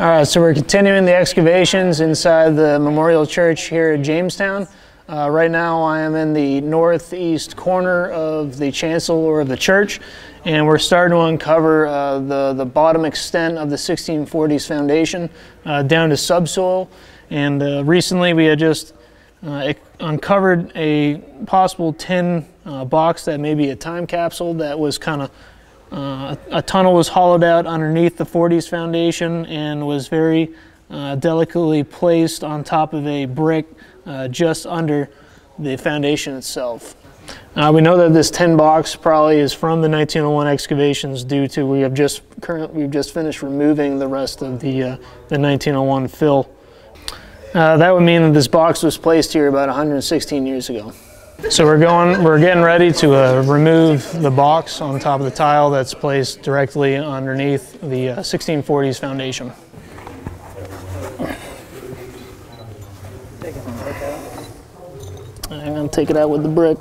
All right, so we're continuing the excavations inside the Memorial Church here at Jamestown. Uh, right now, I am in the northeast corner of the chancel or of the church, and we're starting to uncover uh, the, the bottom extent of the 1640s foundation uh, down to subsoil. And uh, recently, we had just uh, uncovered a possible tin uh, box that may be a time capsule that was kind of uh, a tunnel was hollowed out underneath the 40s foundation and was very uh, delicately placed on top of a brick uh, just under the foundation itself. Uh, we know that this tin box probably is from the 1901 excavations due to we have just current we've just finished removing the rest of the uh, the 1901 fill. Uh, that would mean that this box was placed here about 116 years ago. So we're going, we're getting ready to uh, remove the box on top of the tile that's placed directly underneath the uh, 1640s foundation. I'm gonna take it out with the brick.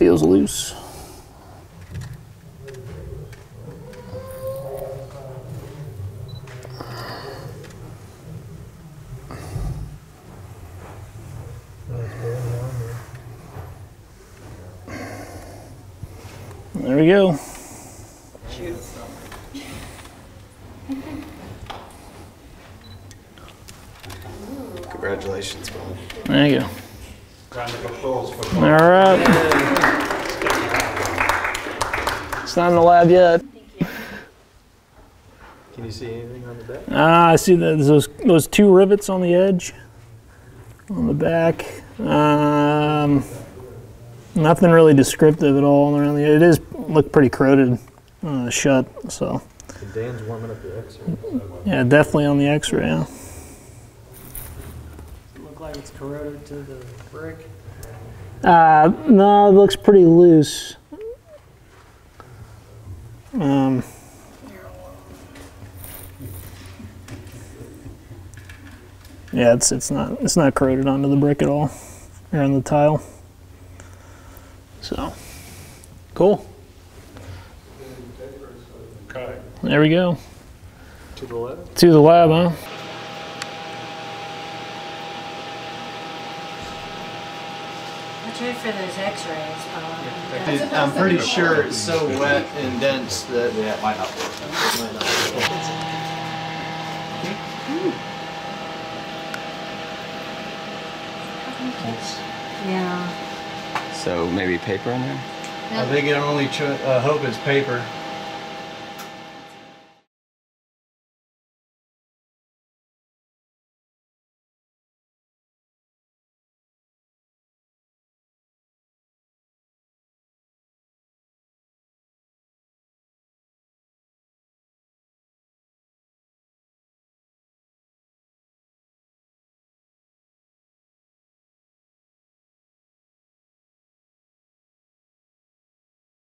Feels loose. There we go. Congratulations, Bob. There you go. All right. It's not in the lab yet. Can you see anything on the back? Ah, I see that those those two rivets on the edge, on the back. Um, nothing really descriptive at all around the. It is look pretty corroded uh, shut. So Dan's warming up the X-ray. yeah, definitely on the X-ray. Yeah. Look like it's corroded to the brick. Uh, no, it looks pretty loose. Um, yeah, it's it's not it's not corroded onto the brick at all, or on the tile. So, cool. There we go. To the left? To the lab, huh? Let's for those x-rays, Paul. Dude, I'm pretty sure it's so wet and dense that Yeah, it might not work. might not work. Yeah. So maybe paper in there? I think it only cho- uh, hope it's paper.